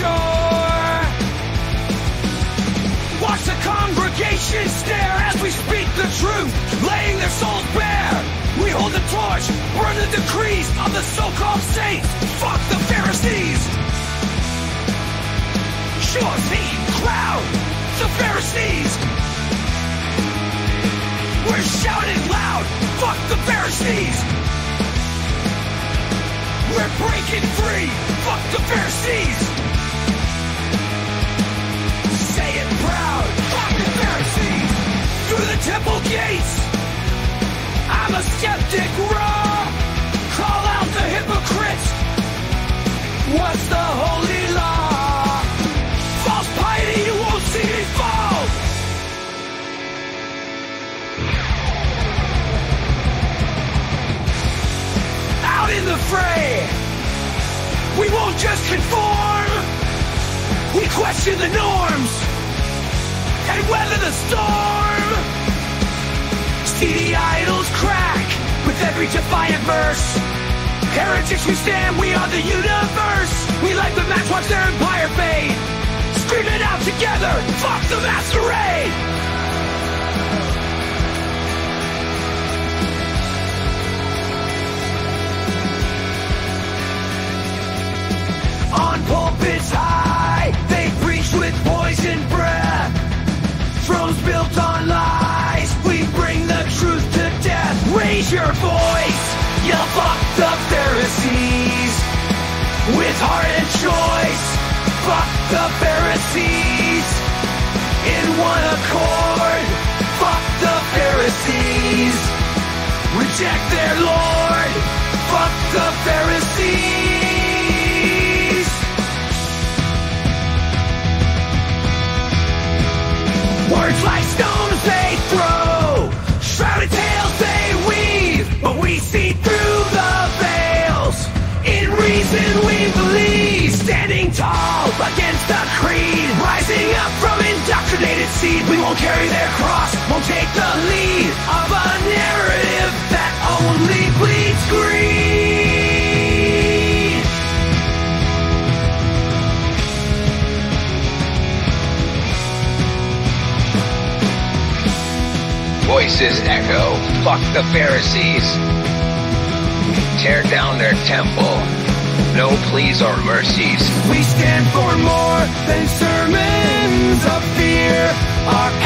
shore. Watch the congregation stare as we speak the truth, laying their souls bare. We hold the torch, burn the decrees of the so-called saints. Fuck the Pharisees. Sure, the crowd, the Pharisees. We're shouting loud, fuck the Pharisees. Free, fuck the Pharisees. Say it proud, fuck the Pharisees. Through the temple gates, I'm a skeptic raw. Call out the hypocrites. What's the holy law? False piety, you won't see me fall. Out in the fray, we won't just conform. We question the norms and weather the storm. See the idols crack with every defiant verse. Heretics we stand, we are the universe. We light the match, watch their empire fade. Scream it out together, fuck the masquerade. Voice, yell fuck the Pharisees. With heart and choice, fuck the Pharisees. In one accord, fuck the Pharisees. Reject their Lord, fuck the Pharisees. Indoctrinated seed. We won't carry their cross, won't take the lead of a narrative that only bleeds greed. Voices echo, fuck the Pharisees. Tear down their temple. No pleas or mercies. We stand for more than fear. Our